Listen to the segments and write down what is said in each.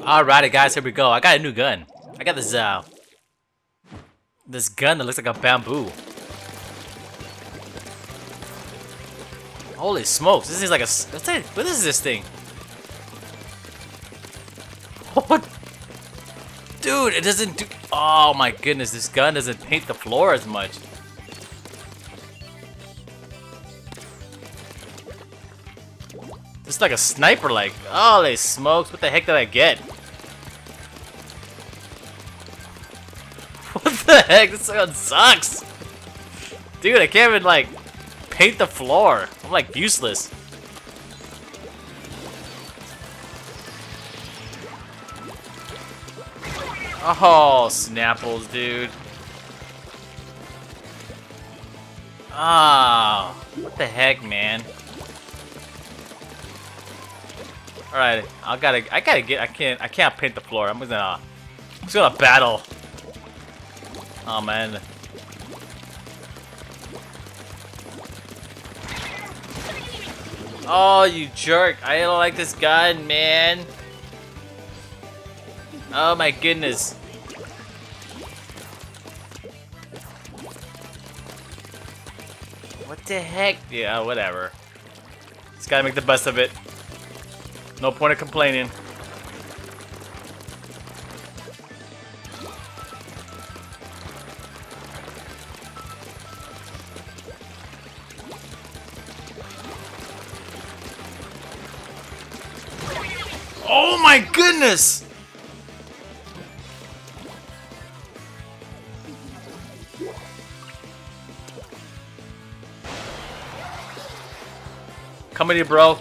Alrighty, guys, here we go. I got a new gun. I got this, uh... This gun that looks like a bamboo. Holy smokes, this is like a... What's that? What is this thing? What? Dude, it doesn't do... Oh my goodness, this gun doesn't paint the floor as much. Is like a sniper like. Holy smokes, what the heck did I get? What the heck? This gun sucks! Dude, I can't even like paint the floor. I'm like useless. Oh, Snapples, dude. Ah, oh, what the heck, man? All right, I gotta, I gotta get, I can't, I can't paint the floor. I'm gonna, I'm just gonna battle. Oh man. Oh, you jerk! I don't like this gun, man. Oh my goodness. What the heck? Yeah, whatever. Just gotta make the best of it. No point of complaining. Oh my goodness! Come here, bro.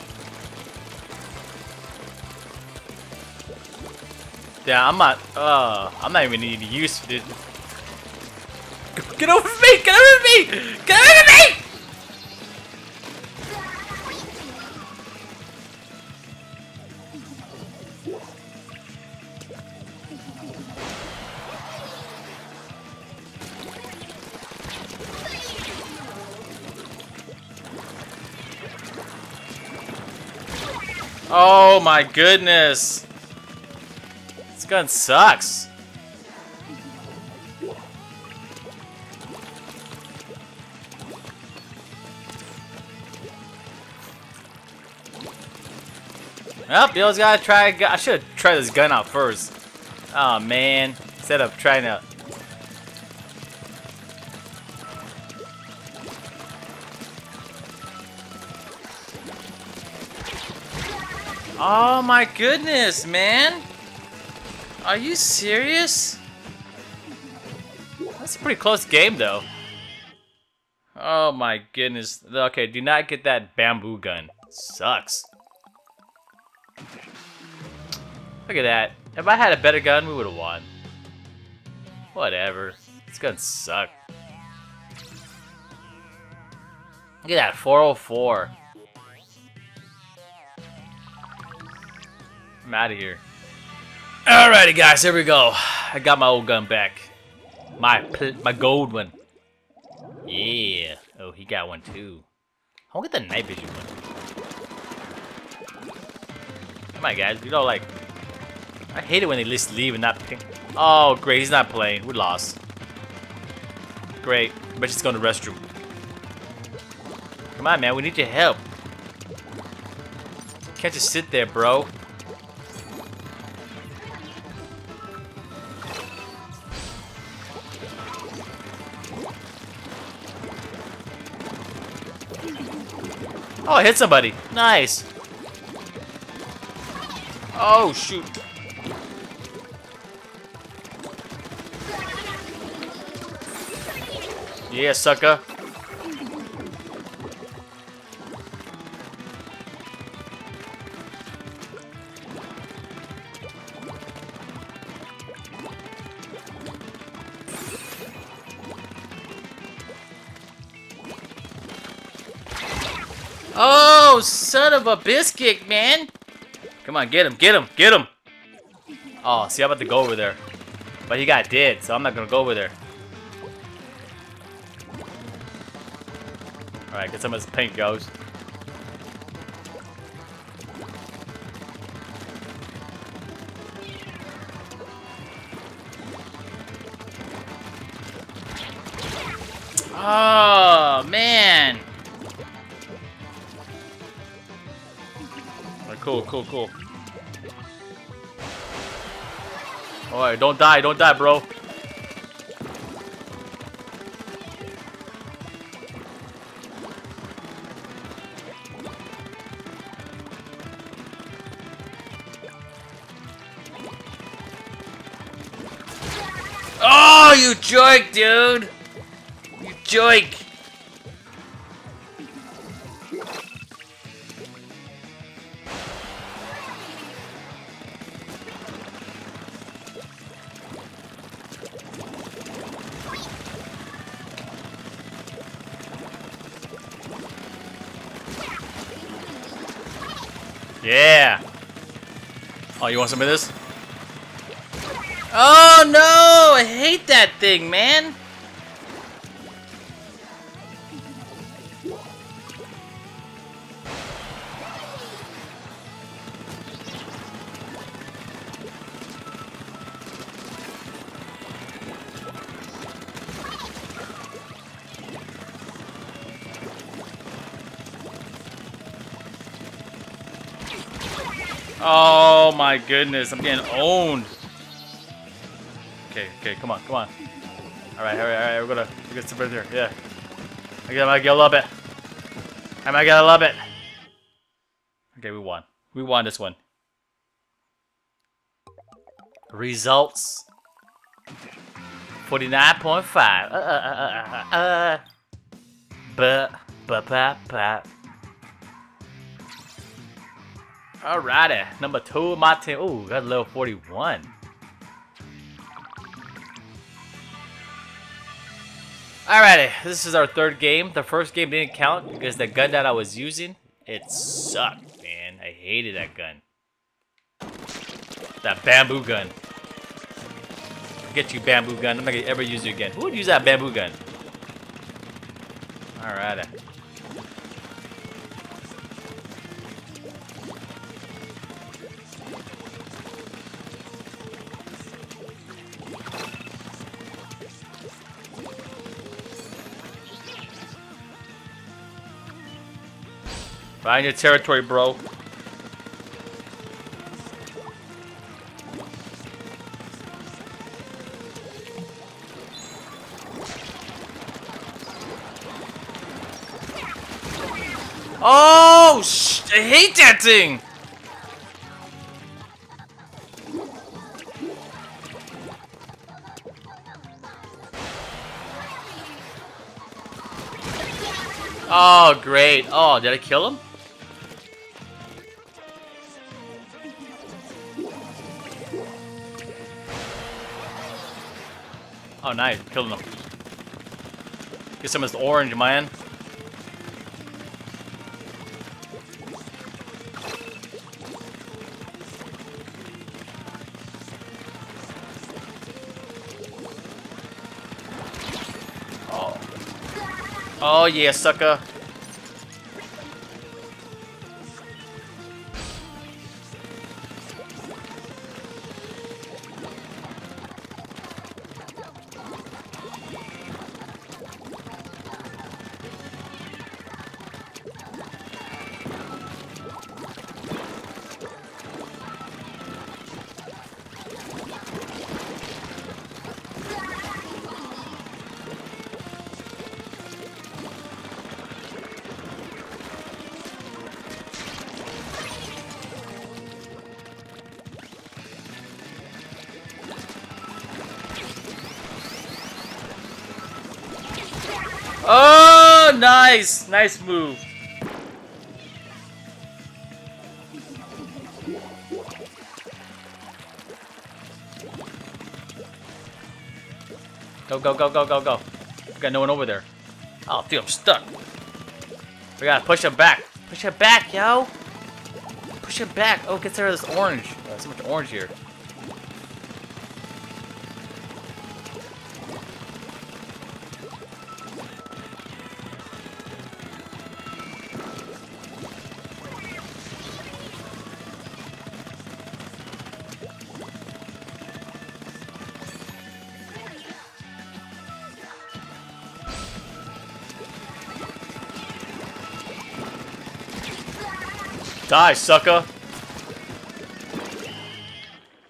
Yeah, I'm not. Uh, I'm not even even use to it. Get over me! Get over me! Get over me! Oh my goodness! Gun sucks! Well, you always gotta try. I should try this gun out first. Oh man, instead of trying to. Oh my goodness, man! Are you serious? That's a pretty close game, though. Oh my goodness. Okay, do not get that bamboo gun. Sucks. Look at that. If I had a better gun, we would have won. Whatever. This gun sucked. Look at that, 404. I'm out of here. Alrighty, guys, here we go. I got my old gun back. My my gold one. Yeah. Oh, he got one too. I want to get the night vision one. Come on, guys. You know, like, I hate it when they just leave and not pick. Oh, great. He's not playing. We lost. Great. Bet he's going to the restroom. Come on, man. We need your help. Can't just sit there, bro. Oh, I hit somebody. Nice. Oh, shoot. Yeah, sucker. Oh, son of a biscuit, man. Come on, get him, get him, get him. Oh, see, I'm about to go over there. But he got dead, so I'm not going to go over there. Alright, get some of this paint, goes. Oh, man. Cool, cool, cool. Alright, don't die, don't die, bro. Oh, you joke, dude! You joke! Oh, you want some of this? Oh no! I hate that thing, man! Oh my goodness, I'm getting owned. Okay, okay, come on, come on. Alright, alright, alright, we're gonna we get some right here. Yeah. I I get a little bit. I might get a little bit. Okay, we won. We won this one. Results. 49.5. Uh, uh, uh, uh, uh, uh. But, but, but, Alrighty, number two of my team. Ooh, got level 41. Alrighty, this is our third game. The first game didn't count because the gun that I was using, it sucked, man. I hated that gun. That bamboo gun. Get you, bamboo gun. I'm not gonna ever use you again. Who would use that bamboo gun? Alrighty. Find your territory, bro. Oh, I hate that thing! Oh, great. Oh, did I kill him? Oh, nice. Killing them. Get some of this orange, man. Oh. Oh, yeah, sucker. Oh, nice! Nice move. Go, go, go, go, go, go. We got no one over there. Oh, dude, I'm stuck. We gotta push him back. Push him back, yo! Push him back. Oh, get rid of this orange. Oh, so much orange here. Die, sucker!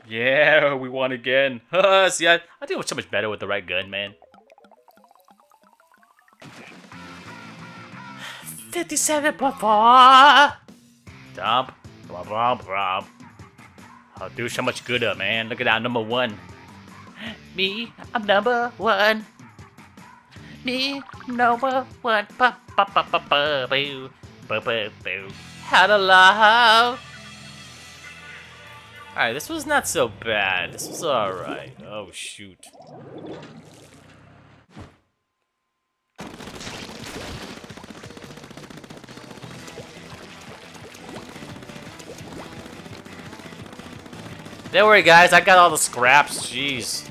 Yeah, we won again. See, I, I think we're so much better with the right gun, man. 57.4! Dump. Blah, blah, blah. I'll do so much good, man. Look at that, number one. Me, I'm number one. Me, number one. Ba, ba, ba, ba, ba. How to love. Alright, this was not so bad. This was alright. Oh, shoot. Don't worry, guys. I got all the scraps. Jeez.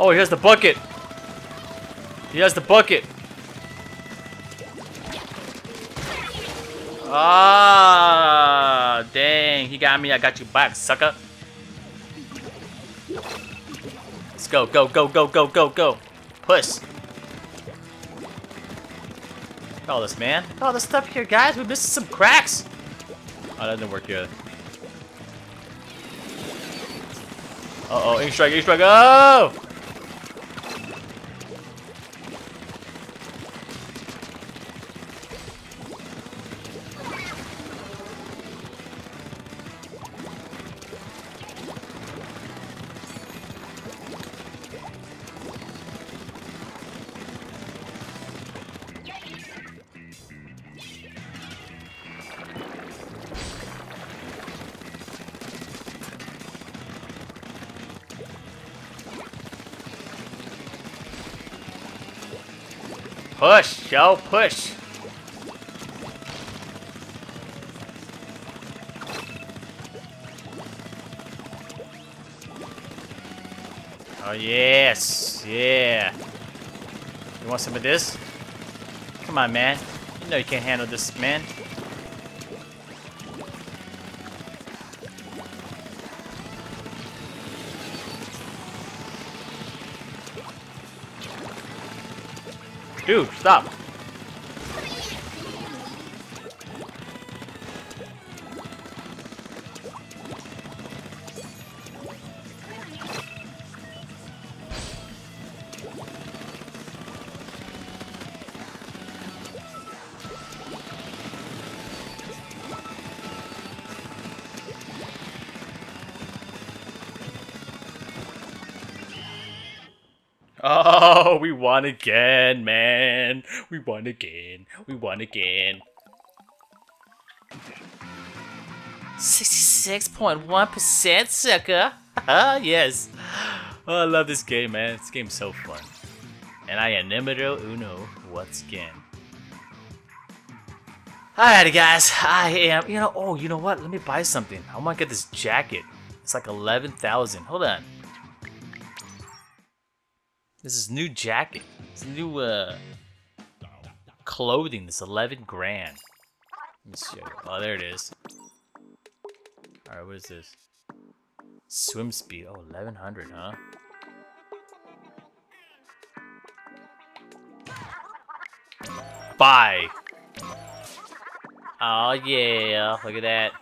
Oh, he has the bucket. He has the bucket. Ah, dang. He got me. I got you back, sucker. Let's go, go, go, go, go, go, go. Push. all this, man. all this stuff here, guys. We missed some cracks. Oh, that didn't work good. Uh-oh, ink strike, ink strike, oh! Push, yo, push. Oh, yes. Yeah. You want some of this? Come on, man. You know you can't handle this, man. Dude, stop. Oh, we won again, man. We won again. We won again. 66.1% sucker. Ah, yes. Oh, I love this game, man. This game's so fun. And I am numero uno once again. Alrighty, guys. I am, you know, oh, you know what? Let me buy something. I want to get this jacket. It's like 11,000. Hold on. This is new jacket. This new uh, clothing. This 11 grand. Let me show you. Oh, there it is. Alright, what is this? Swim speed. Oh, 1100, huh? Bye. Oh, yeah. Look at that.